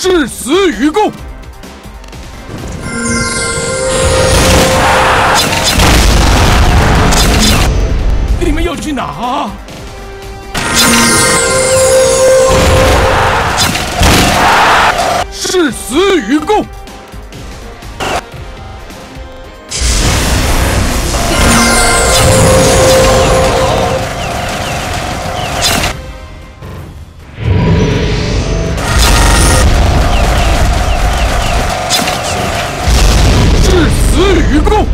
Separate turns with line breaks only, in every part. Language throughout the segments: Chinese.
誓死与共。你们要去哪？誓死与共。死与共。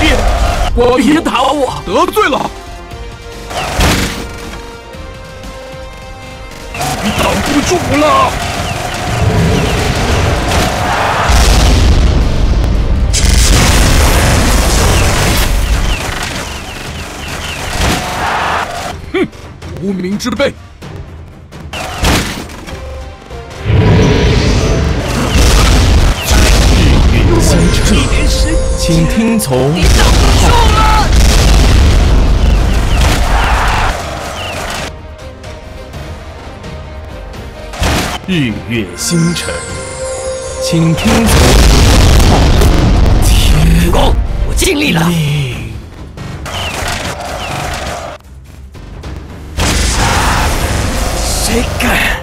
别，我别打我，得罪了。你挡不住了。无名之辈。
日月星辰，请听从。日月星辰，请听从。天
公，我尽力了。Seca!